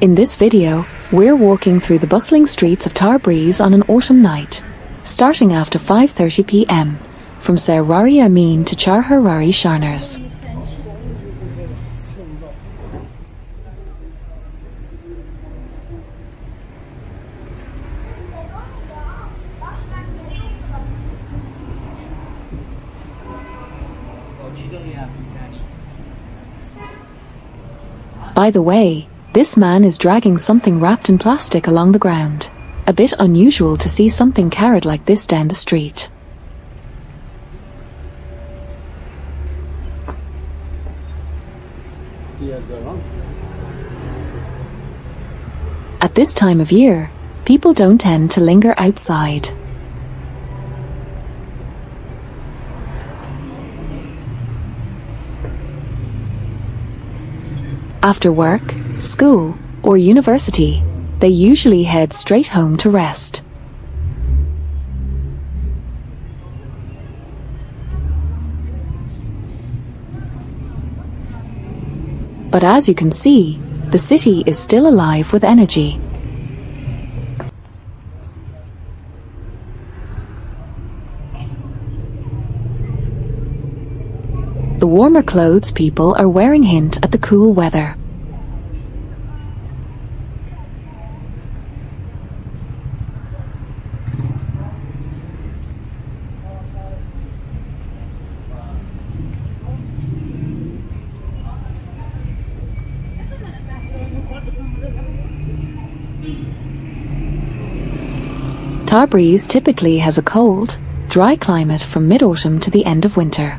In this video, we're walking through the bustling streets of Tabriz on an autumn night, starting after 5.30pm, from Se Rah-e Amin to Chahar Rah-e Shahnaz. By the way, this man is dragging something wrapped in plastic along the ground. A bit unusual to see something carried like this down the street. At this time of year, people don't tend to linger outside. After work, school, or university, they usually head straight home to rest. But as you can see, the city is still alive with energy. The warmer clothes people are wearing hint at the cool weather. Tabriz typically has a cold, dry climate from mid-autumn to the end of winter.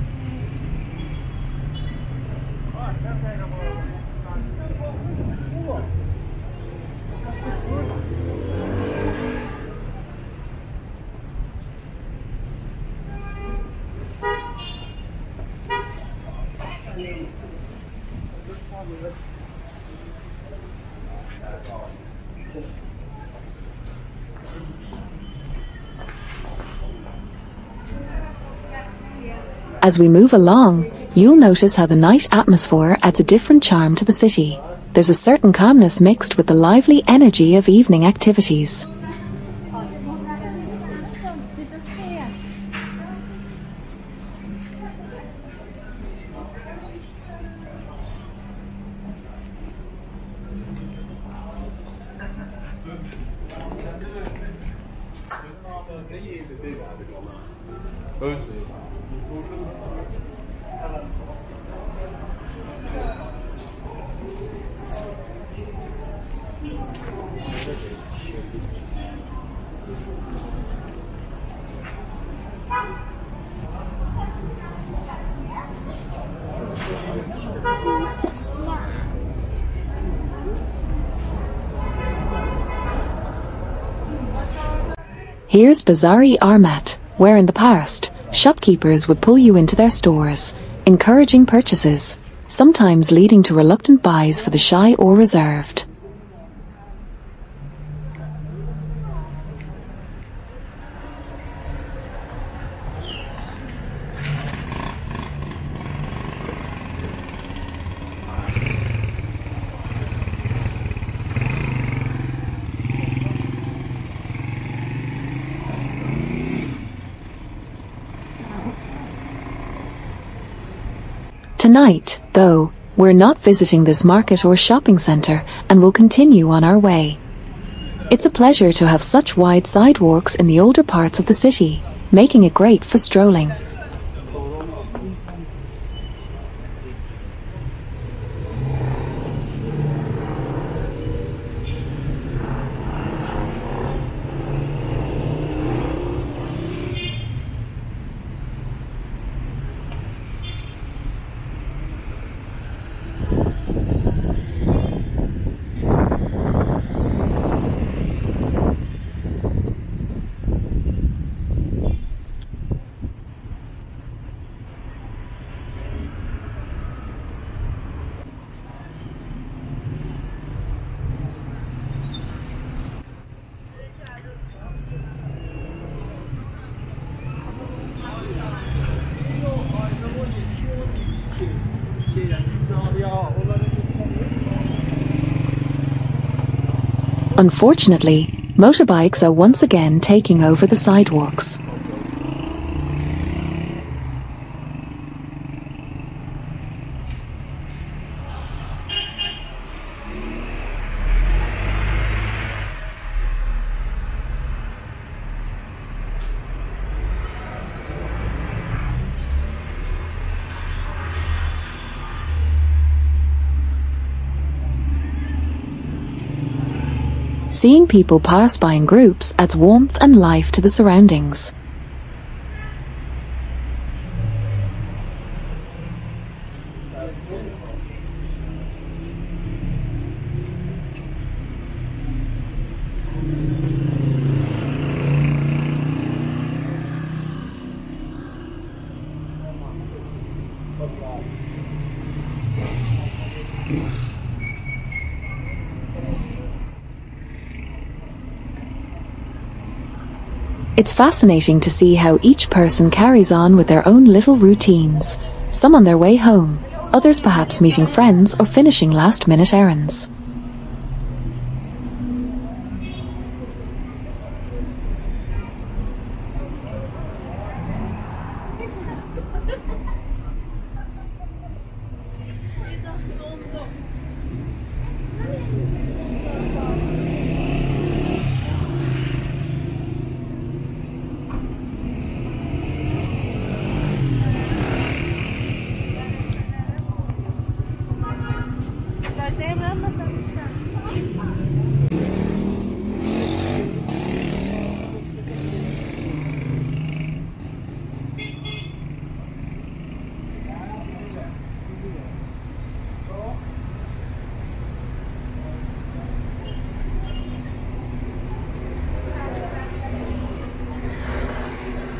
As we move along, you'll notice how the night atmosphere adds a different charm to the city. There's a certain calmness mixed with the lively energy of evening activities. Here's Bazar-e Ommat, where in the past, shopkeepers would pull you into their stores, encouraging purchases, sometimes leading to reluctant buys for the shy or reserved. Tonight, though, we're not visiting this market or shopping centre and will continue on our way. It's a pleasure to have such wide sidewalks in the older parts of the city, making it great for strolling. Unfortunately, motorbikes are once again taking over the sidewalks. Seeing people pass by in groups adds warmth and life to the surroundings. It's fascinating to see how each person carries on with their own little routines, some on their way home, others perhaps meeting friends or finishing last minute errands.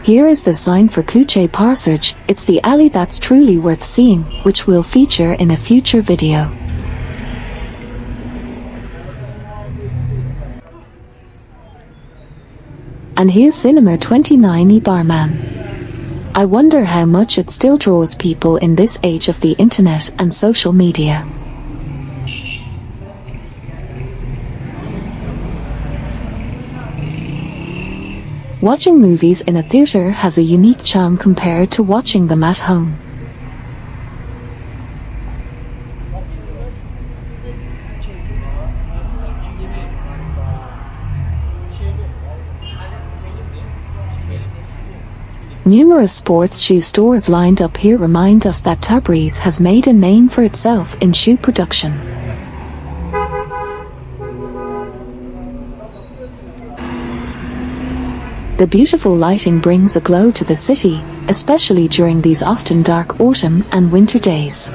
Here is the sign for Kuche Passage. It's the alley that's truly worth seeing, which we'll feature in a future video. And here's Cinema 29 e Bahman. I wonder how much it still draws people in this age of the internet and social media. Watching movies in a theatre has a unique charm compared to watching them at home. Numerous sports shoe stores lined up here remind us that Tabriz has made a name for itself in shoe production. The beautiful lighting brings a glow to the city, especially during these often dark autumn and winter days.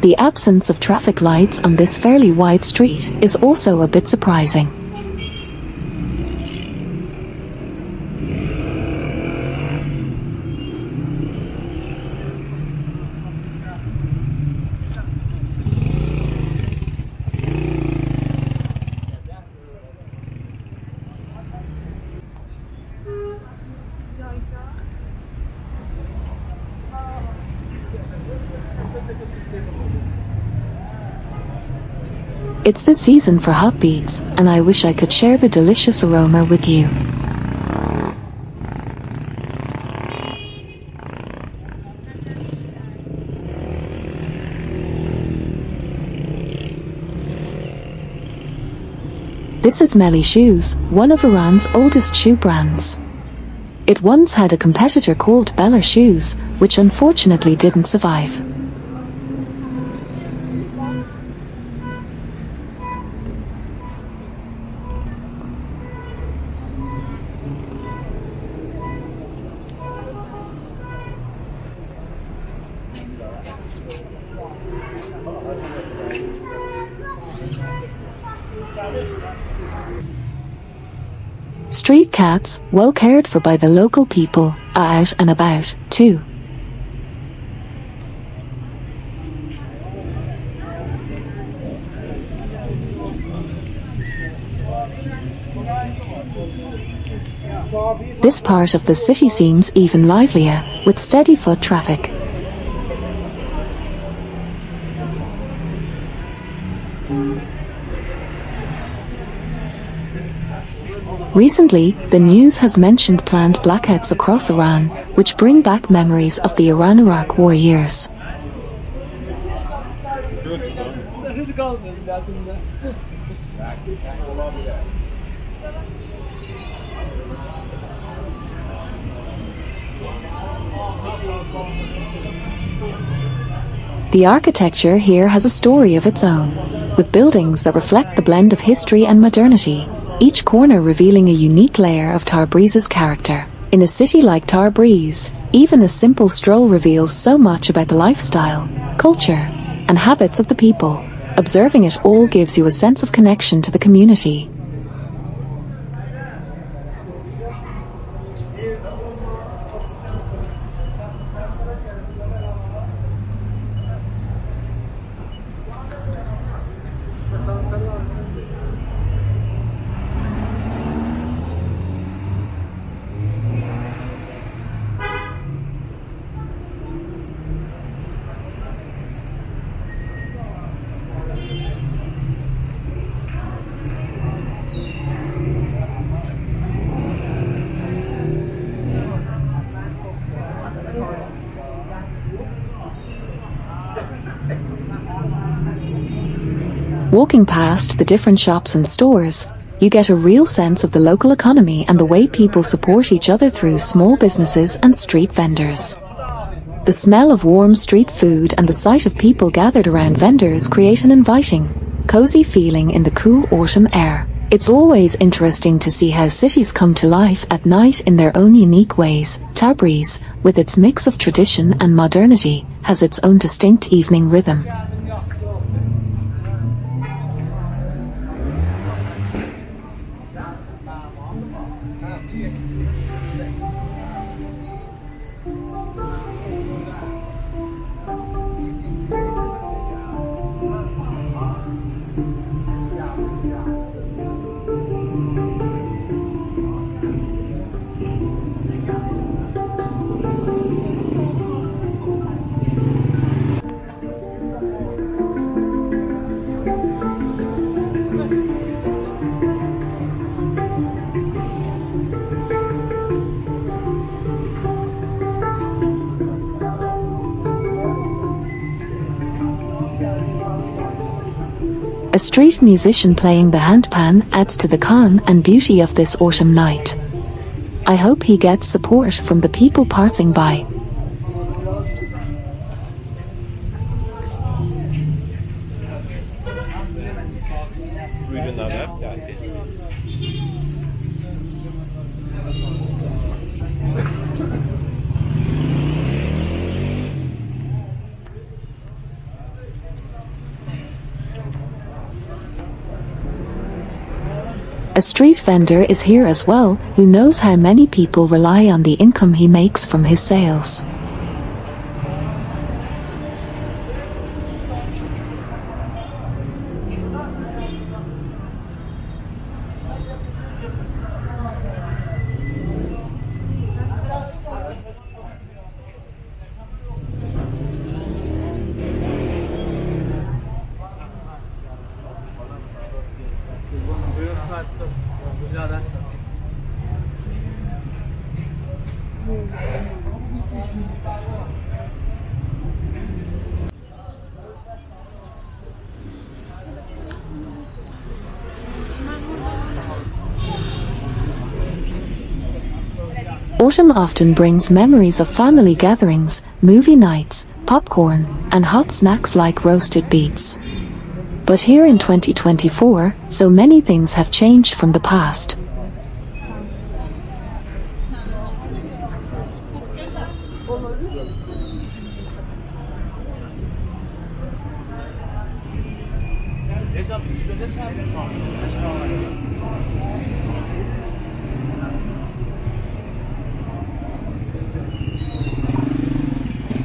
The absence of traffic lights on this fairly wide street is also a bit surprising. It's the season for hot beets, and I wish I could share the delicious aroma with you. This is Melli Shoes, one of Iran's oldest shoe brands. It once had a competitor called Bella Shoes, which unfortunately didn't survive. Cats, well cared for by the local people, are out and about, too. This part of the city seems even livelier, with steady foot traffic. Recently, the news has mentioned planned blackouts across Iran, which bring back memories of the Iran-Iraq war years. The architecture here has a story of its own, with buildings that reflect the blend of history and modernity, each corner revealing a unique layer of Tabriz's character. In a city like Tabriz, even a simple stroll reveals so much about the lifestyle, culture, and habits of the people. Observing it all gives you a sense of connection to the community. Walking past the different shops and stores, you get a real sense of the local economy and the way people support each other through small businesses and street vendors. The smell of warm street food and the sight of people gathered around vendors create an inviting, cozy feeling in the cool autumn air. It's always interesting to see how cities come to life at night in their own unique ways. Tabriz, with its mix of tradition and modernity, has its own distinct evening rhythm. A street musician playing the handpan adds to the calm and beauty of this autumn night. I hope he gets support from the people passing by. A street vendor is here as well, who knows how many people rely on the income he makes from his sales. Autumn often brings memories of family gatherings, movie nights, popcorn, and hot snacks like roasted beets. But here in 2024, so many things have changed from the past.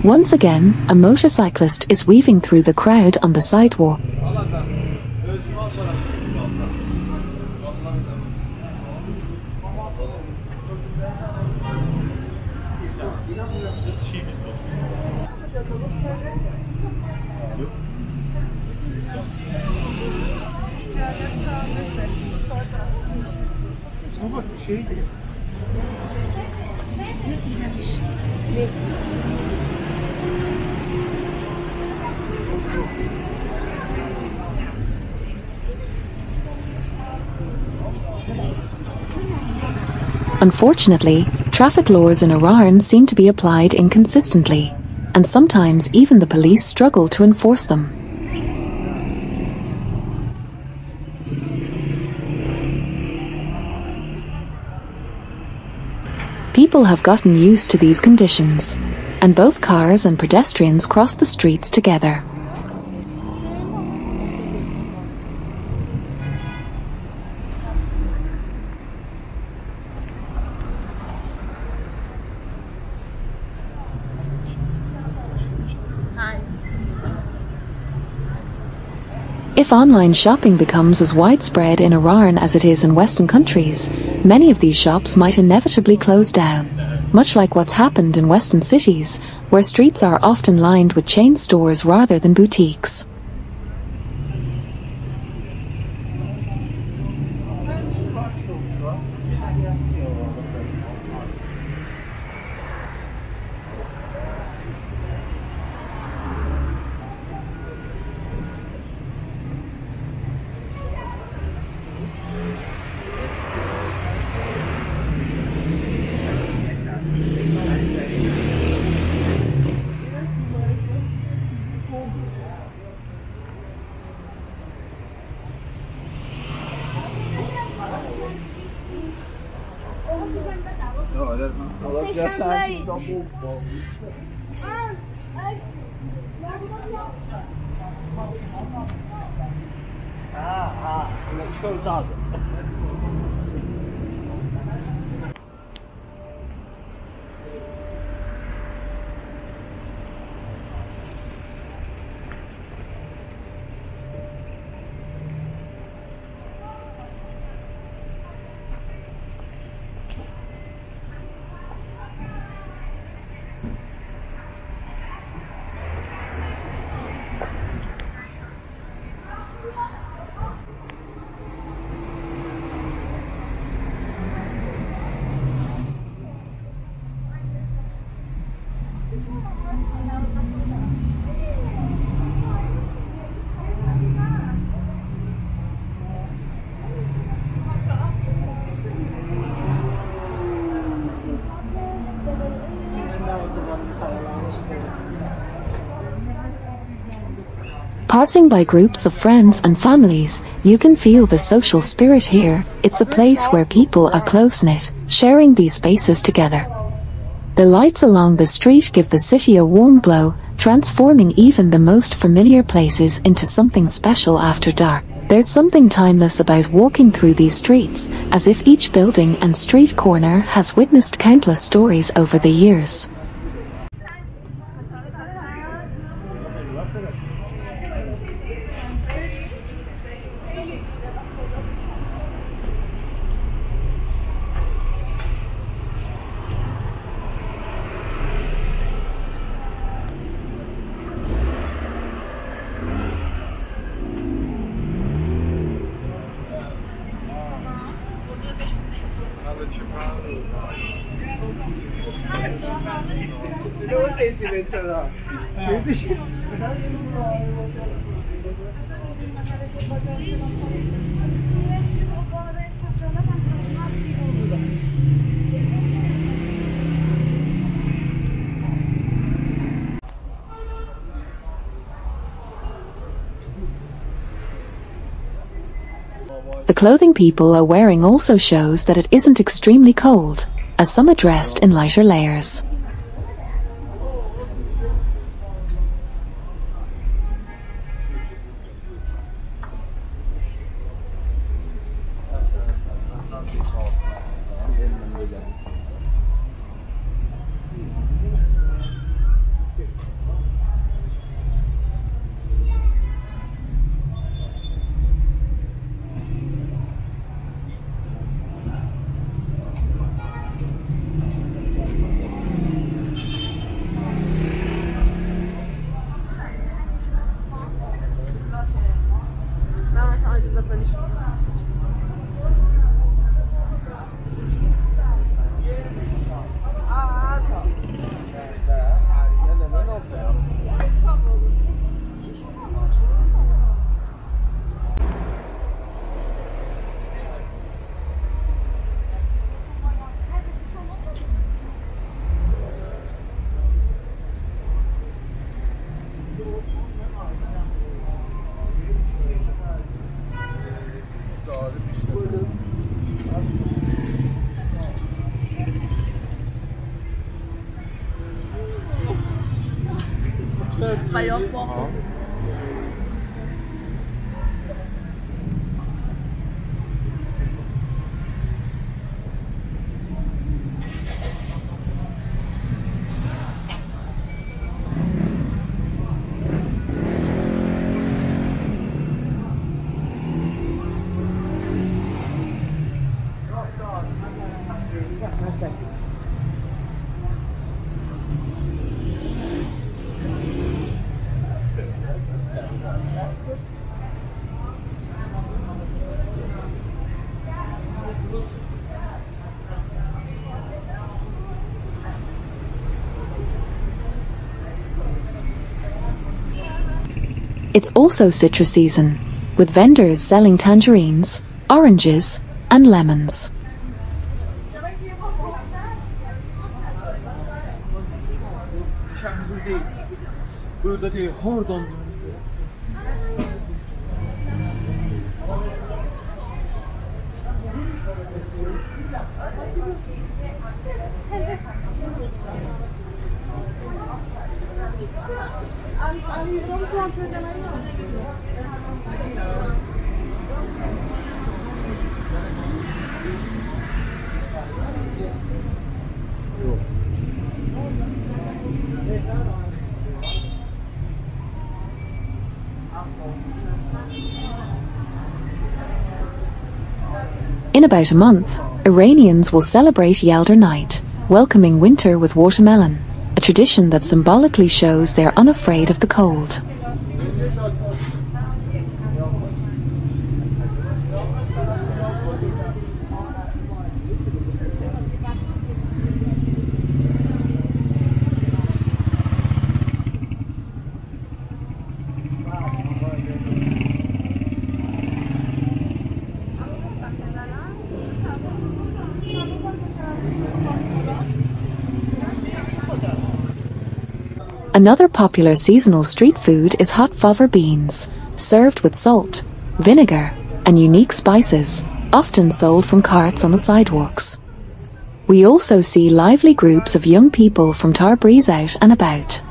Once again, a motorcyclist is weaving through the crowd on the sidewalk. Unfortunately, traffic laws in Iran seem to be applied inconsistently, and sometimes even the police struggle to enforce them. People have gotten used to these conditions, and both cars and pedestrians cross the streets together. If online shopping becomes as widespread in Iran as it is in Western countries, many of these shops might inevitably close down, much like what's happened in Western cities, where streets are often lined with chain stores rather than boutiques. Ah, Ah, ah, escoltado. Passing by groups of friends and families, you can feel the social spirit here. It's a place where people are close-knit, sharing these spaces together. The lights along the street give the city a warm glow, transforming even the most familiar places into something special after dark. There's something timeless about walking through these streets, as if each building and street corner has witnessed countless stories over the years. The clothing people are wearing also shows that it isn't extremely cold, as some are dressed in lighter layers. Danışmanı. поем. It's also citrus season, with vendors selling tangerines, oranges, and lemons. Değil, In about a month, Iranians will celebrate Yalda Night, welcoming winter with watermelon, a tradition that symbolically shows they're unafraid of the cold. Another popular seasonal street food is hot fava beans, served with salt, vinegar, and unique spices, often sold from carts on the sidewalks. We also see lively groups of young people from Tabriz out and about.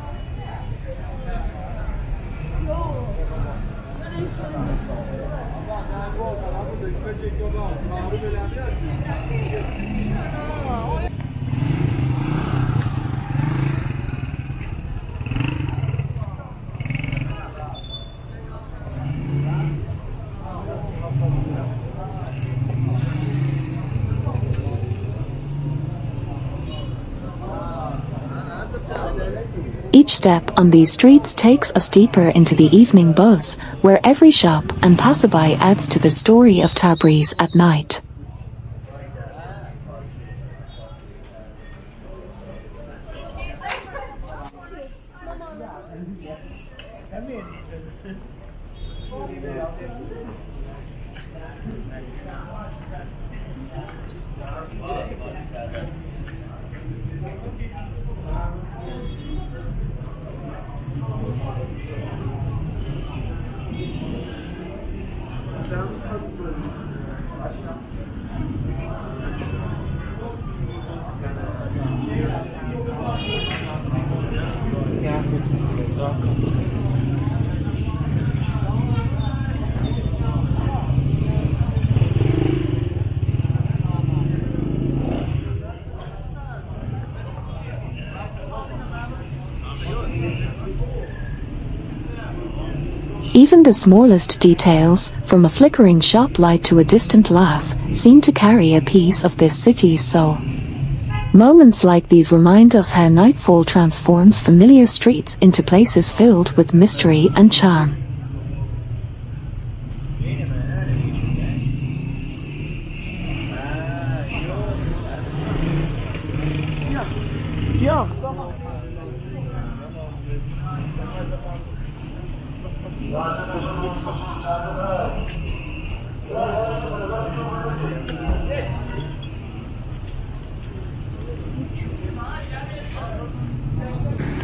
Each step on these streets takes us deeper into the evening buzz, where every shop and passerby adds to the story of Tabriz at night. Even the smallest details, from a flickering shop light to a distant laugh, seem to carry a piece of this city's soul. Moments like these remind us how nightfall transforms familiar streets into places filled with mystery and charm. Yeah.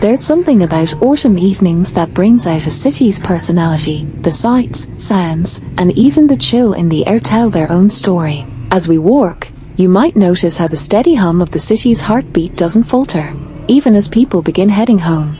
There's something about autumn evenings that brings out a city's personality. The sights, sounds, and even the chill in the air tell their own story. As we walk, you might notice how the steady hum of the city's heartbeat doesn't falter, even as people begin heading home.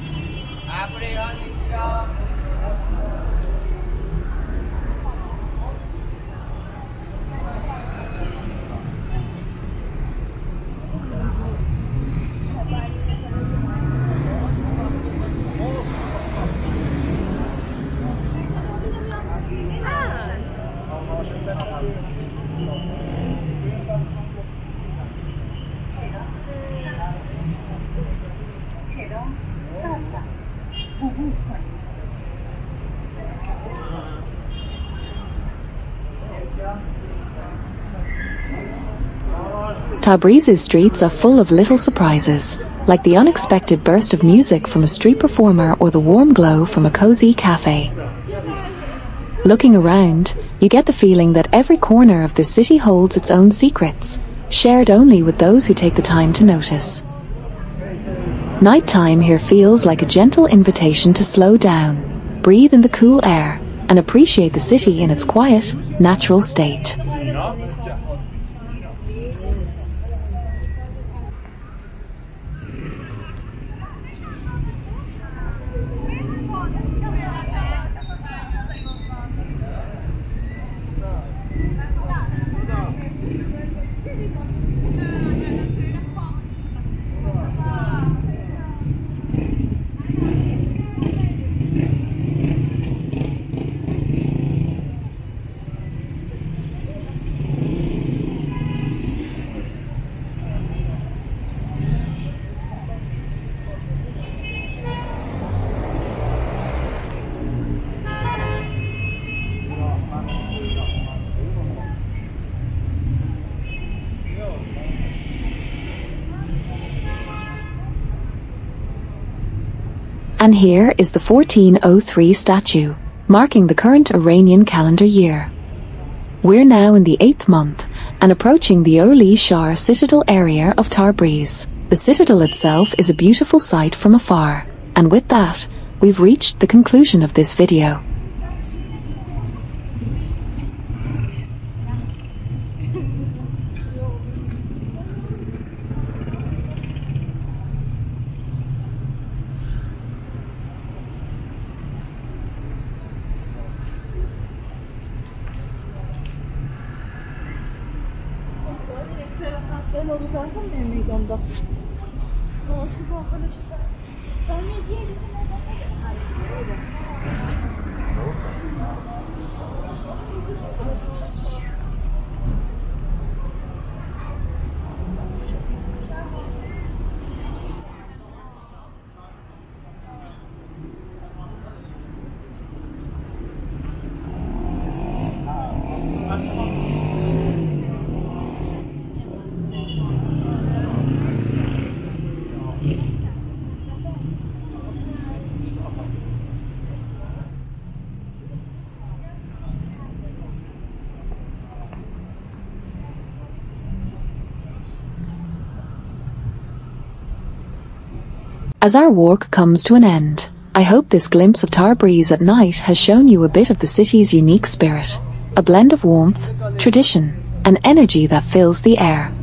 Tabriz's streets are full of little surprises, like the unexpected burst of music from a street performer or the warm glow from a cozy cafe. Looking around, you get the feeling that every corner of the city holds its own secrets, shared only with those who take the time to notice. Nighttime here feels like a gentle invitation to slow down, breathe in the cool air, and appreciate the city in its quiet, natural state. And here is the 1403 statue, marking the current Iranian calendar year. We're now in the eighth month and approaching the Ali Shah citadel area of Tabriz. The citadel itself is a beautiful sight from afar, and with that, we've reached the conclusion of this video. Ben onu kalsam benim meydanda. Nasıl arkadaşım ben ne diyeyim? As our walk comes to an end, I hope this glimpse of Tabriz at night has shown you a bit of the city's unique spirit, a blend of warmth, tradition, and energy that fills the air.